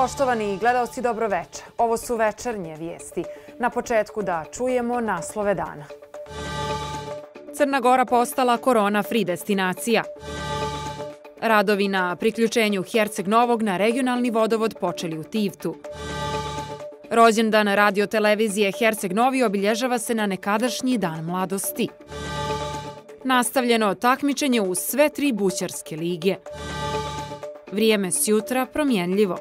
Poštovani gledalci, dobro večer. Ovo su večernje vijesti. Na početku da čujemo naslove dana. Crna Gora postala korona-free destinacija. Radovi na priključenju Herceg Novog na regionalni vodovod počeli u Tivtu. Rođendan radiotelevizije Herceg Novi obilježava se na nekadašnji dan mladosti. Nastavljeno takmičenje u sve tri bućarske lige. Vrijeme s jutra promjenljivo.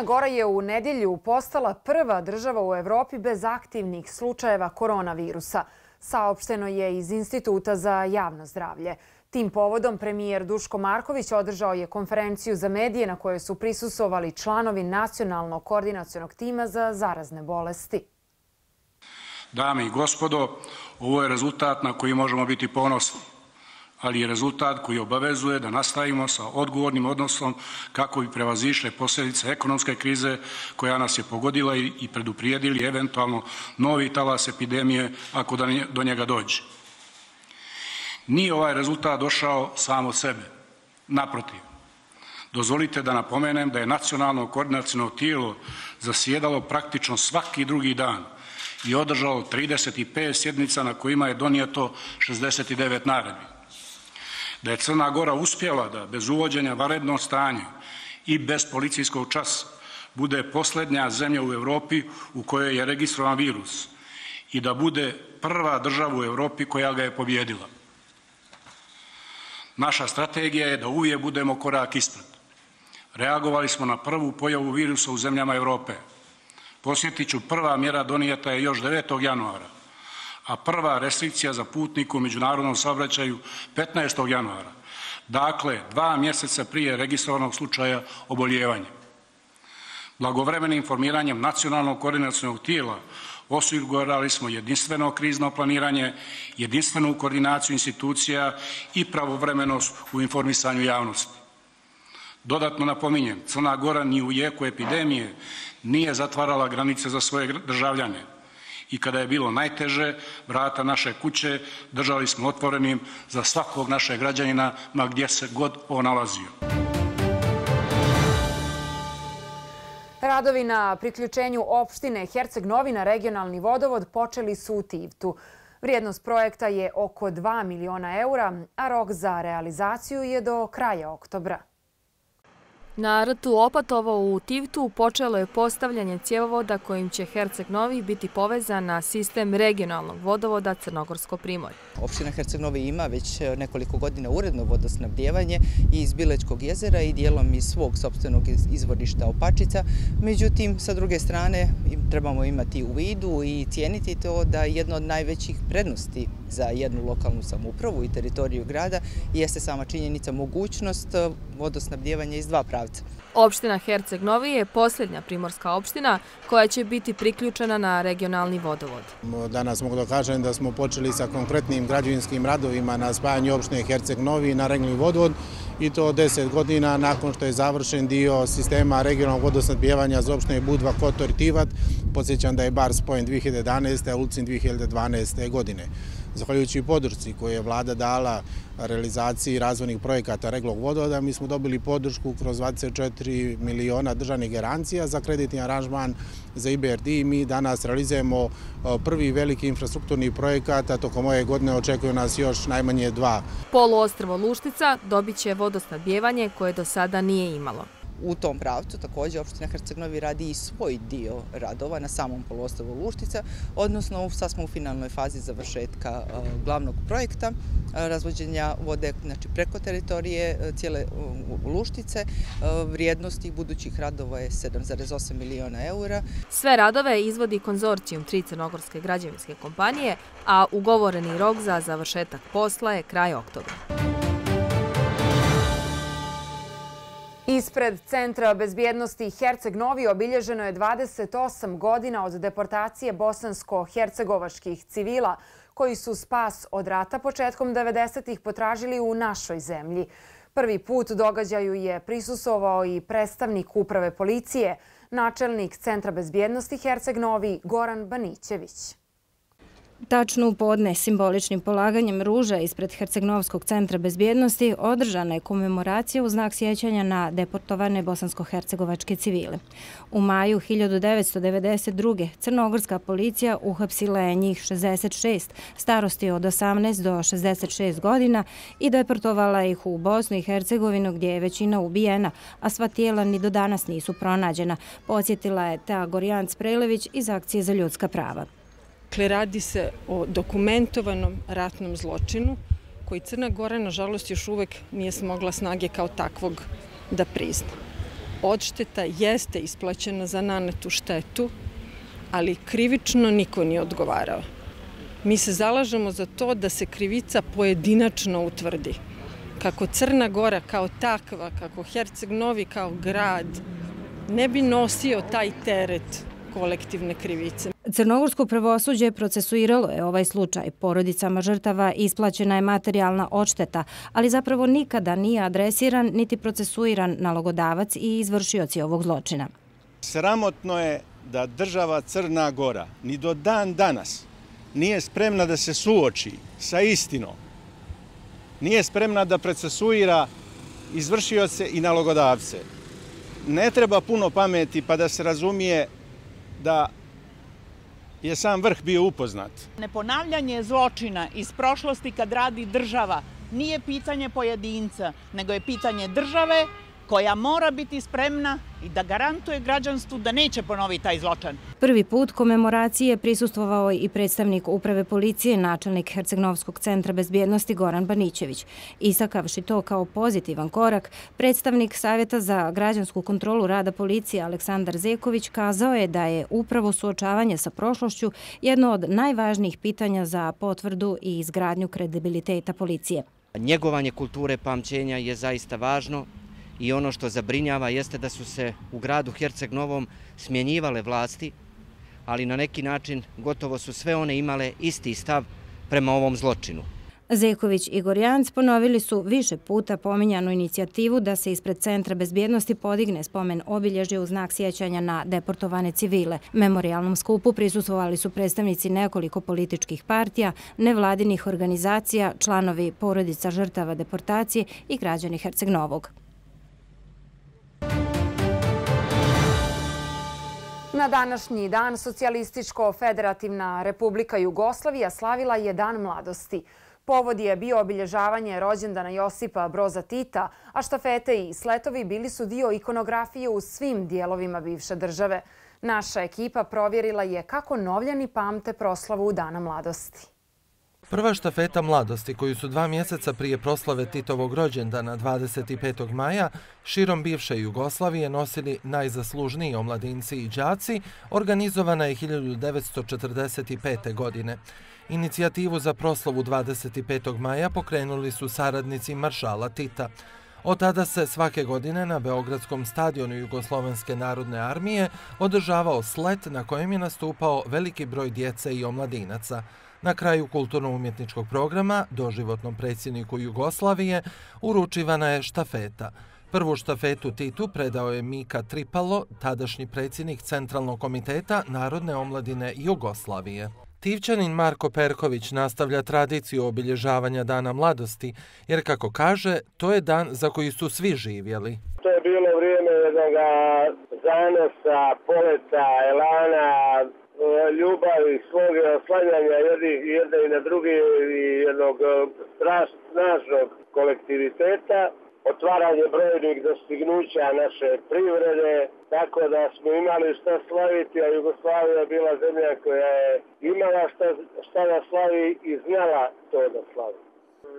Crna Gora je u nedjelju postala prva država u Evropi bez aktivnih slučajeva koronavirusa. Saopšteno je iz Instituta za javno zdravlje. Tim povodom premijer Duško Marković održao je konferenciju za medije na kojoj su prisusovali članovi nacionalnog koordinacijonog tima za zarazne bolesti. Dame i gospodo, ovo je rezultat na koji možemo biti ponosni ali je rezultat koji obavezuje da nastavimo sa odgovornim odnosom kako bi prevazišle posljedice ekonomske krize koja nas je pogodila i preduprijedili eventualno novi talas epidemije ako do njega dođe. Nije ovaj rezultat došao samo sebe. Naprotiv, dozvolite da napomenem da je nacionalno koordinacijno tijelo zasjedalo praktično svaki drugi dan i održalo 35 sjednica na kojima je donijeto 69 naredbi da je Crna Gora uspjela da bez uvođenja varednog stanja i bez policijskog časa bude posljednja zemlja u Evropi u kojoj je registrovan virus i da bude prva država u Evropi koja ga je pobjedila. Naša strategija je da uvijek budemo korak ispred. Reagovali smo na prvu pojavu virusa u zemljama Evrope. Posjetit ću, prva mjera donijeta je još 9. januara a prva restrikcija za putniku u međunarodnom saobraćaju 15. januara. Dakle, dva mjeseca prije registrovanog slučaja oboljevanja. Blagovremenim informiranjem nacionalnog koordinacijnog tijela osigurali smo jedinstveno krizno planiranje, jedinstvenu koordinaciju institucija i pravovremenost u informisanju javnosti. Dodatno napominjem, Crna Gora ni u jeku epidemije nije zatvarala granice za svoje državljane i kada je bilo najteže, vrata naše kuće držali smo otvorenim za svakog našeg građanina ma gdje se god on nalazio. Radovi na priključenju opštine Herceg Novi na regionalni vodovod počeli su u Tivtu. Vrijednost projekta je oko 2 miliona eura, a rok za realizaciju je do kraja oktobra. Na rtu Opatovo u Tivtu počelo je postavljanje cjevovoda kojim će Herceg Novi biti povezan na sistem regionalnog vodovoda Crnogorsko primorje. Opština Herceg Novi ima već e, nekoliko godina uredno vodosnabdjevanje iz Bilečkog jezera i dijelom iz svog sobstvenog izvorišta Opačica. Međutim, sa druge strane, trebamo imati u vidu i cijeniti to da jedna od najvećih prednosti za jednu lokalnu samupravu i teritoriju grada jeste sama činjenica mogućnost vodosnabdjevanja iz dva pravca. Opština Herceg Novi je posljednja primorska opština koja će biti priključena na regionalni vodovod. Danas mogu da kažem da smo počeli sa konkretnim građevinskim radovima na spajanju opštine Herceg Novi na regionalni vodovod i to 10 godina nakon što je završen dio sistema regionalnog vodosnadbijevanja za opštine Budva, Kotor i Tivat. Podsjećam da je bar spojen 2011. a Ulcin 2012. godine zahvaljujući podršci koje je vlada dala realizaciji razvojnih projekata Reglog vodovoda, mi smo dobili podršku kroz 24 miliona državnih garancija za kreditni aranžman za IBRD i mi danas realizujemo e, prvi veliki infrastrukturni projekat, a tokom ove godine očekuju nas još najmanje dva. Poluostrvo Luštica dobit će vodosnadbjevanje koje do sada nije imalo u tom pravcu. Također, opština Herceg-Novi radi i svoj dio radova na samom polostavu Luštica, odnosno sad smo u finalnoj fazi završetka e, glavnog projekta e, razvođenja vode znači, preko teritorije e, cijele Luštice. Vrijednosti budućih radova je 7,8 miliona eura. Sve radove izvodi konzorcijum tri crnogorske građevinske kompanije, a ugovoreni rok za završetak posla je kraj oktobra. Ispred Centra bezbjednosti Herceg Novi obilježeno je 28 godina od deportacije bosansko-hercegovaških civila koji su spas od rata početkom 90-ih potražili u našoj zemlji. Prvi put događaju je prisusovao i predstavnik uprave policije, načelnik Centra bezbjednosti Herceg Novi Goran Banićević. Tačno u podne simboličnim polaganjem ruža ispred Hercegnovskog centra bezbjednosti održana je komemoracija u znak sjećanja na deportovane bosansko-hercegovačke civile. U maju 1992. Crnogorska policija uhapsila je njih 66 starosti od 18 do 66 godina i deportovala ih u Bosnu i Hercegovinu gdje je većina ubijena, a sva tijela ni do danas nisu pronađena, podsjetila je Teagorijan Sprejlević iz Akcije za ljudska prava. Dakle, radi se o dokumentovanom ratnom zločinu koji Crna Gora, nažalost, još uvek nije smogla snage kao takvog da prizna. Odšteta jeste isplaćena za nanetu štetu, ali krivično niko nije odgovarao. Mi se zalažemo za to da se krivica pojedinačno utvrdi. Kako Crna Gora kao takva, kako Herceg Novi kao grad, ne bi nosio taj teret kolektivne krivice. Crnogorsko pravosuđe procesuiralo je ovaj slučaj. Porodicama žrtava isplaćena je materijalna odšteta, ali zapravo nikada nije adresiran niti procesuiran nalogodavac i izvršioci ovog zločina. Sramotno je da država Crna Gora ni do dan danas nije spremna da se suoči sa istinom. Nije spremna da procesuira izvršioce i nalogodavce. Ne treba puno pameti pa da se razumije da je sam vrh bio upoznat. Neponavljanje zločina iz prošlosti kad radi država nije pitanje pojedinca, nego je pitanje države koja mora biti spremna i da garantuje građanstvu da neće ponoviti taj zločan. Prvi put komemoracije prisustvovao i predstavnik uprave policije, načelnik Hercegnovskog centra bezbjednosti Goran Banićević. Isakavši to kao pozitivan korak, predstavnik Savjeta za građansku kontrolu rada policije Aleksandar Zeković kazao je da je upravo suočavanje sa prošlošću jedno od najvažnijih pitanja za potvrdu i izgradnju kredibiliteta policije. Njegovanje kulture pamćenja je zaista važno i ono što zabrinjava jeste da su se u gradu Herceg Novom smjenjivale vlasti, ali na neki način gotovo su sve one imale isti stav prema ovom zločinu. Zeković i Gorjanc ponovili su više puta pominjanu inicijativu da se ispred Centra bezbjednosti podigne spomen obilježje u znak sjećanja na deportovane civile. Memorialnom skupu prisustvovali su predstavnici nekoliko političkih partija, nevladinih organizacija, članovi porodica žrtava deportacije i građani Herceg Novog. Na današnji dan Socijalističko-federativna republika Jugoslavija slavila je Dan mladosti. Povod je bio obilježavanje rođendana Josipa Broza Tita, a štafete i sletovi bili su dio ikonografije u svim dijelovima bivše države. Naša ekipa provjerila je kako novljani pamte proslavu Dana mladosti. Prva štafeta mladosti koju su dva mjeseca prije proslave Titovog rođendana 25. maja širom bivše Jugoslavije nosili najzaslužniji omladinci i džaci, organizovana je 1945. godine. Inicijativu za proslavu 25. maja pokrenuli su saradnici maršala Tita. Od tada se svake godine na Beogradskom stadionu Jugoslovenske narodne armije održavao slet na kojem je nastupao veliki broj djece i omladinaca. Na kraju kulturno-umjetničkog programa, doživotnom predsjedniku Jugoslavije, uručivana je štafeta. Prvu štafetu Titu predao je Mika Tripalo, tadašnji predsjednik Centralnog komiteta Narodne omladine Jugoslavije. Tivčanin Marko Perković nastavlja tradiciju obilježavanja Dana mladosti, jer kako kaže, to je dan za koji su svi živjeli. To je bilo vrijeme jednog zanosa, poleta, elana, ljubavi, svog oslanjanja jedne i na druge i jednog eh, strašnog kolektiviteta, otvaranje brojnih dostignuća naše privrede, tako da smo imali što slaviti, a Jugoslavija bila zemlja koja je imala šta, šta da slavi i znala to da slavi.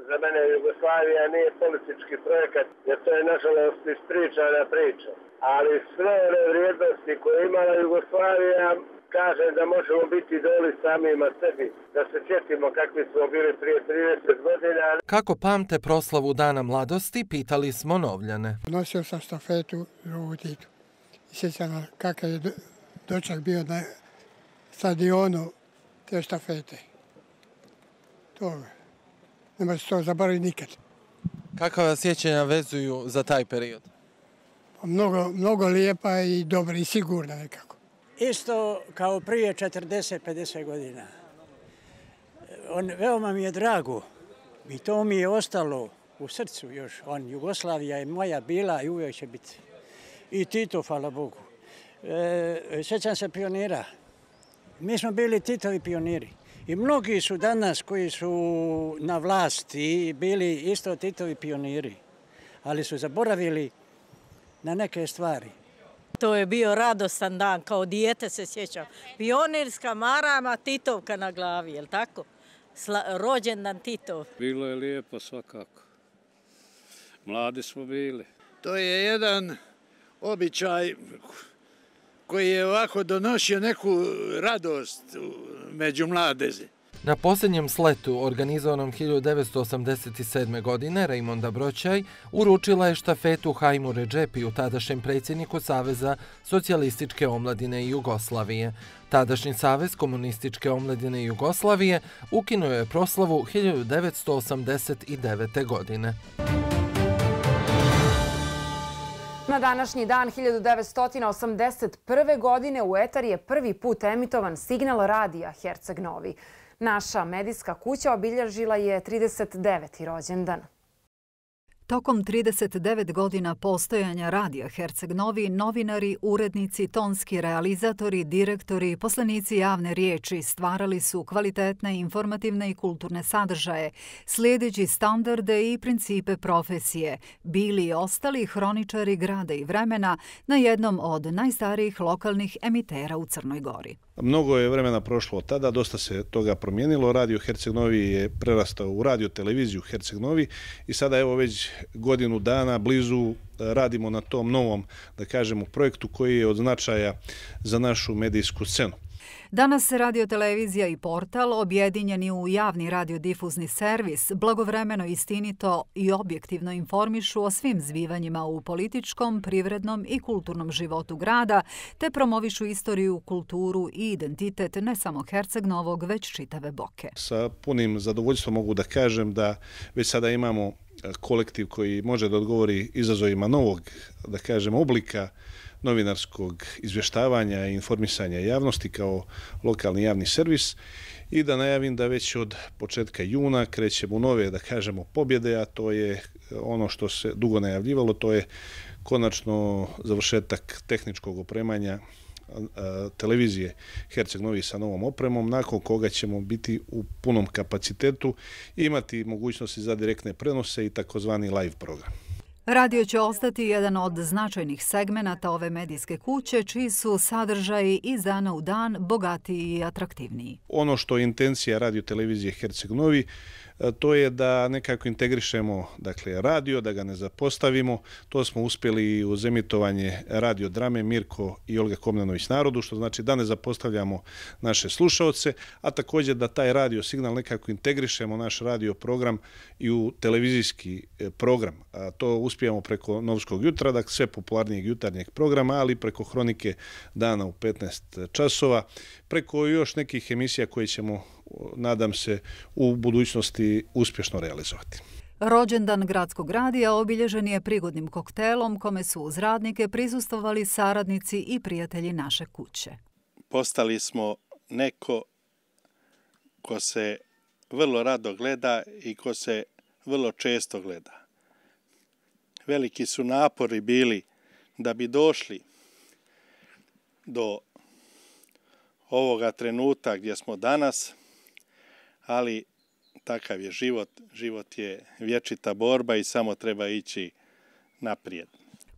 Za mene Jugoslavija nije politički projekat, jer to je nažalost ispričana priča. Ali sve one vrijednosti koje imala Jugoslavija kaže da možemo biti doli samima sebi, da se sjetimo kakvi smo bili prije 30 godina. Kako pamte proslavu Dana mladosti, pitali smo Novljane. Nosio sam stafetu drugu titu. Sjećam kakav je dočak bio na stadionu te štafete. To ne može to zaboraviti nikad. Kakva vas sjećanja vezuju za taj period? Pa mnogo, mnogo lijepa i dobra i sigurna nekako isto kao prije 40-50 godina. on, veoma mi je drago i to mi je ostalo u srcu još. On, Jugoslavija je moja bila i uvijek će biti. I Tito, hvala Bogu. E, sjećam se pionira. Mi smo bili Titovi pioniri. I mnogi su danas koji su na vlasti bili isto Titovi pioniri. Ali su zaboravili na neke stvari. To je bio radostan dan, kao dijete se sjećam. Pionirska marama, Titovka na glavi, je li tako? Rođendan Titov. Bilo je lijepo svakako. Mladi smo bili. To je jedan običaj koji je ovako donosio neku radost među mladeze. Na posljednjem sletu, organizovanom 1987. godine, Raimonda Broćaj uručila je štafetu Hajmu Ređepiju, tadašnjem predsjedniku Saveza socijalističke omladine Jugoslavije. Tadašnji Savez komunističke omladine Jugoslavije ukinuo je proslavu 1989. godine. Na današnji dan 1981. godine u Etar je prvi put emitovan signal radija Herceg Novi. Naša medijska kuća obilježila je 39. rođendan. Tokom 39 godina postojanja Radija Herceg Novi, novinari, urednici, tonski realizatori, direktori i poslanici javne riječi stvarali su kvalitetne, informativne i kulturne sadržaje, slijedeći standarde i principe profesije, bili i ostali hroničari grada i vremena na jednom od najstarijih lokalnih emitera u Crnoj Gori. Mnogo je vremena prošlo od tada, dosta se toga promijenilo. Radio Herceg Novi je prerastao u radio televiziju Herceg Novi i sada evo već godinu dana blizu e, radimo na tom novom, da kažemo, projektu koji je od značaja za našu medijsku scenu. Danas se radiotelevizija i portal objedinjeni u javni radiodifuzni servis blagovremeno istinito i objektivno informišu o svim zvivanjima u političkom, privrednom i kulturnom životu grada, te promovišu istoriju, kulturu i identitet ne samo Herceg Novog, već čitave Boke. Sa punim zadovoljstvom mogu da kažem da već sada imamo e, kolektiv koji može da odgovori izazovima novog, da kažem, oblika novinarskog izvještavanja i informisanja javnosti kao lokalni javni servis i da najavim da već od početka juna krećemo u nove, da kažemo, pobjede, a to je e, ono što se dugo najavljivalo, to je konačno završetak tehničkog opremanja televizije Herceg Novi sa novom opremom, nakon koga ćemo biti u punom kapacitetu i imati mogućnosti za direktne prenose i takozvani live program. Radio će ostati jedan od značajnih segmenata ove medijske kuće, čiji su sadržaji iz dana u dan bogatiji i atraktivniji. Ono što je intencija radio televizije Herceg Novi E, to je da nekako integrišemo dakle, radio, da ga ne zapostavimo. To smo uspjeli uz emitovanje radio drame Mirko i Olga Komnanović narodu, što znači da ne zapostavljamo naše slušalce, a također da taj radio signal nekako integrišemo naš radio program i u televizijski e, program. A to uspijemo preko Novskog jutra, dakle sve popularnijeg jutarnjeg programa, ali preko hronike dana u 15 časova, preko još nekih emisija koje ćemo nadam se, u budućnosti uspješno realizovati. Rođendan gradskog radija obilježen je prigodnim koktelom kome su uz radnike prisustovali saradnici i prijatelji naše kuće. Postali smo neko ko se vrlo rado gleda i ko se vrlo često gleda. Veliki su napori bili da bi došli do ovoga trenuta gdje smo danas – ali takav je život. Život je vječita borba i samo treba ići naprijed.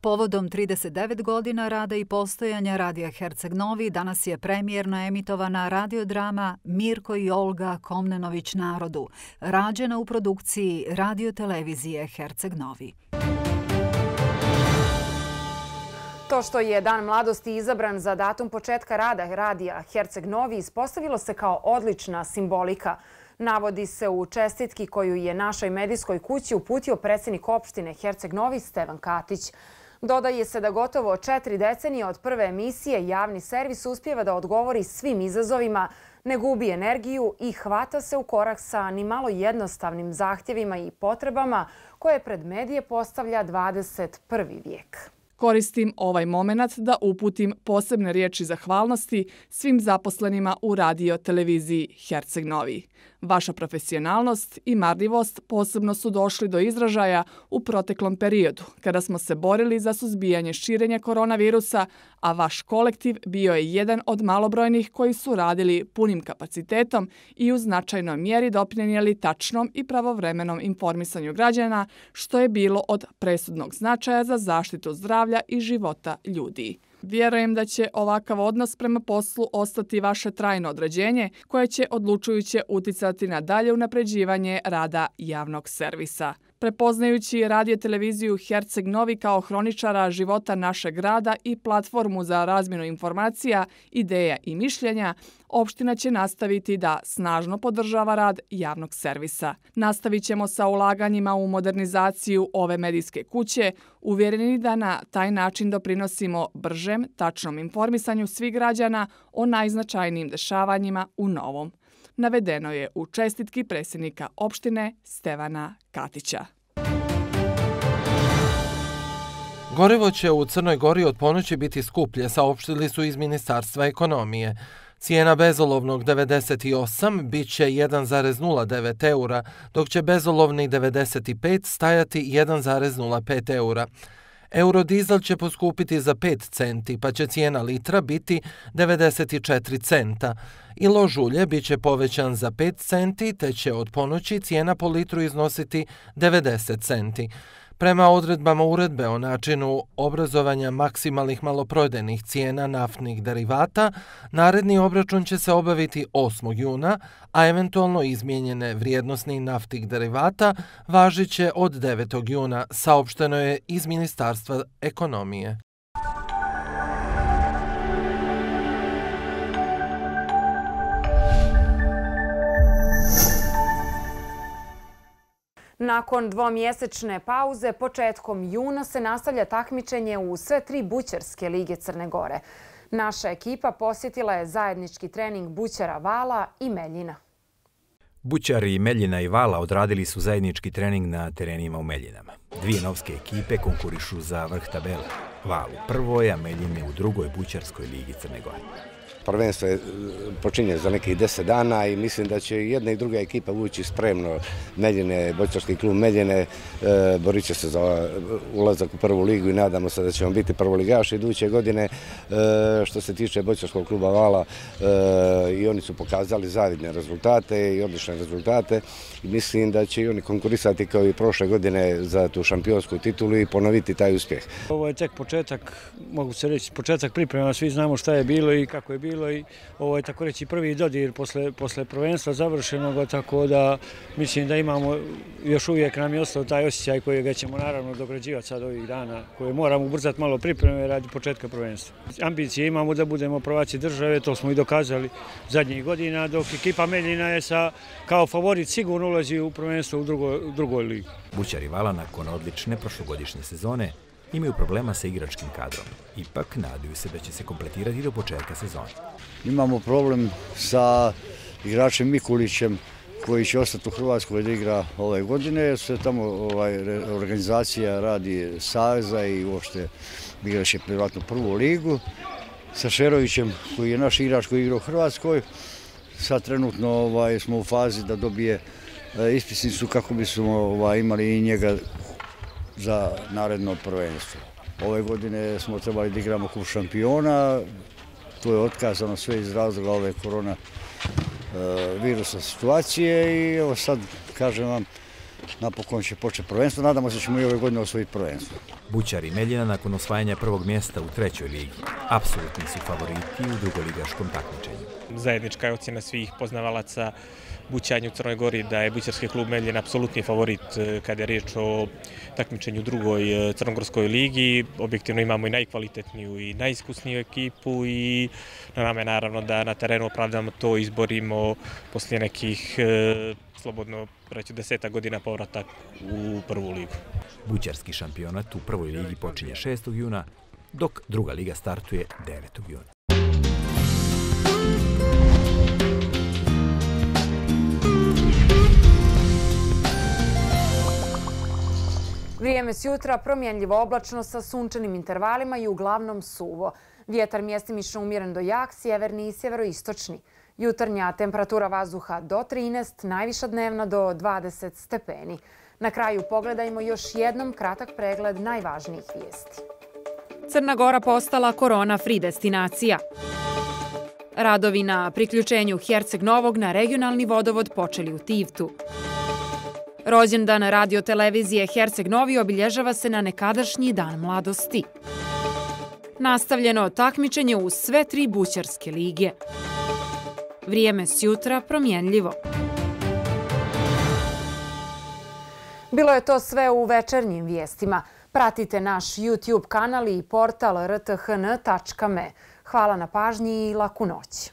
Povodom 39 godina rada i postojanja Radija Herceg Novi, danas je premijerno emitovana radiodrama Mirko i Olga Komnenović narodu, rađena u produkciji radiotelevizije Herceg Novi. To što je Dan mladosti izabran za datum početka rada radija Herceg Novi ispostavilo se kao odlična simbolika. Navodi se u čestitki koju je našoj medijskoj kući uputio predsjednik opštine Herceg Novi Stevan Katić. Dodaje se da gotovo četiri decenije od prve emisije javni servis uspjeva da odgovori svim izazovima, ne gubi energiju i hvata se u korak sa ni malo jednostavnim zahtjevima i potrebama koje pred medije postavlja 21. vijek. Koristim ovaj moment da uputim posebne riječi zahvalnosti svim zaposlenima u radio televiziji Herceg Novi. Vaša profesionalnost i marljivost posebno su došli do izražaja u proteklom periodu, kada smo se borili za suzbijanje širenja koronavirusa, a vaš kolektiv bio je jedan od malobrojnih koji su radili punim kapacitetom i u značajnoj mjeri doprinjeli tačnom i pravovremenom informisanju građana, što je bilo od presudnog značaja za zaštitu zdravlja i života ljudi. Vjerujem da će ovakav odnos prema poslu ostati vaše trajno određenje koje će odlučujuće uticati na dalje unapređivanje rada javnog servisa. Prepoznajući radio televiziju Herceg Novi kao hroničara života našeg grada i platformu za razmjenu informacija, ideja i mišljenja, opština će nastaviti da snažno podržava rad javnog servisa. Nastavit ćemo sa ulaganjima u modernizaciju ove medijske kuće, uvjereni da na taj način doprinosimo bržem, tačnom informisanju svih građana o najznačajnijim dešavanjima u novom navedeno je u čestitki predsjednika opštine Stevana Katića. Gorivo će u Crnoj Gori od ponoći biti skuplje, saopštili su iz Ministarstva ekonomije. Cijena bezolovnog 98 bit će 1,09 eura, dok će bezolovni 95 stajati 1,05 eura. Eurodizel će poskupiti za 5 centi, pa će cijena litra biti 94 centa. I ložulje bit će povećan za 5 centi, te će od ponoći cijena po litru iznositi 90 centi. Prema odredbama uredbe o načinu obrazovanja maksimalnih maloprodajnih cijena naftnih derivata, naredni obračun će se obaviti 8. juna, a eventualno izmijenjene vrijednostni naftih derivata važit će od 9. juna, saopšteno je iz Ministarstva ekonomije. Nakon dvomjesečne pauze, početkom juna se nastavlja takmičenje u sve tri bućarske lige Crne Gore. Naša ekipa posjetila je zajednički trening bućara Vala i Meljina. Bućari Meljina i Vala odradili su zajednički trening na terenima u Meljinama. Dvije novske ekipe konkurišu za vrh tabela. Val u prvoj, a Meljine u drugoj bućarskoj ligi Crne Gore prvenstvo je e, počinje za nekih deset dana i mislim da će jedna i druga ekipa ući spremno Meljine, Bojčarski klub Meljine, e, borit će se za e, ulazak u prvu ligu i nadamo se da ćemo biti prvoligaš iduće godine. E, što se tiče Bojčarskog kluba Vala, e, i oni su pokazali zavidne rezultate i odlične rezultate i mislim da će i oni konkurisati kao i prošle godine za tu šampionsku titulu i ponoviti taj uspjeh. Ovo je tek početak, mogu se reći, početak priprema, svi znamo šta je bilo i kako je bilo bilo i ovo je tako reći prvi dodir posle, posle prvenstva završenog, tako da mislim da imamo još uvijek nam je ostao taj osjećaj koji ga ćemo naravno dograđivati sad ovih dana, koje moramo ubrzati malo pripreme radi početka prvenstva. Ambicije imamo da budemo prvaci države, to smo i dokazali zadnjih godina, dok ekipa Meljina je sa, kao favorit sigurno ulazi u prvenstvo u drugoj, drugoj ligi. Bućari Vala nakon odlične prošlogodišnje sezone imaju problema sa igračkim kadrom. Ipak nadaju se da će se kompletirati do početka sezone. Imamo problem sa igračem Mikulićem koji će ostati u Hrvatskoj da igra ove godine. Se tamo ovaj, organizacija radi Saveza i uopšte igra je privatno prvu ligu. Sa Šerovićem koji je naš igrač koji igra u Hrvatskoj. Sad trenutno ovaj, smo u fazi da dobije e, ispisnicu kako bi smo ovaj, imali i njega za naredno prvenstvo. Ove godine smo trebali da igramo kup šampiona, to je otkazano sve iz razloga ove korona e, virusa situacije i evo sad, kažem vam, napokon će početi prvenstvo. Nadamo se da ćemo i ove godine osvojiti prvenstvo. Bućari Meljina nakon osvajanja prvog mjesta u trećoj ligi. Apsolutni su favoriti u drugoligaškom takmičenju. Zajednička je ocjena svih poznavalaca bućanju u Crnoj Gori da je bućarski klub Meljin apsolutni favorit e, kada je riječ o takmičenju u drugoj e, Crnogorskoj ligi. Objektivno imamo i najkvalitetniju i najiskusniju ekipu i na nama je naravno da na terenu opravdamo to izborimo poslije nekih e, slobodno reći deseta godina povratak u prvu ligu. Bućarski šampionat u prvoj ligi počinje 6. juna, dok druga liga startuje 9. juna. Vrijeme s jutra promjenljivo oblačno sa sunčanim intervalima i uglavnom suvo. Vjetar mjestimično umjeren do jak, sjeverni i sjeveroistočni. Jutarnja temperatura vazduha do 13, najviša dnevna do 20 stepeni. Na kraju pogledajmo još jednom kratak pregled najvažnijih vijesti. Crna Gora postala korona-free destinacija. Radovi na priključenju Herceg Novog na regionalni vodovod počeli u Tivtu. Rođendan radiotelevizije Herceg Novi obilježava se na nekadašnji dan mladosti. Nastavljeno takmičenje u sve tri bućarske lige. Vrijeme s jutra promjenljivo. Bilo je to sve u večernjim vijestima. Pratite naš YouTube kanal i portal rthn.me. Hvala na pažnji i laku noć.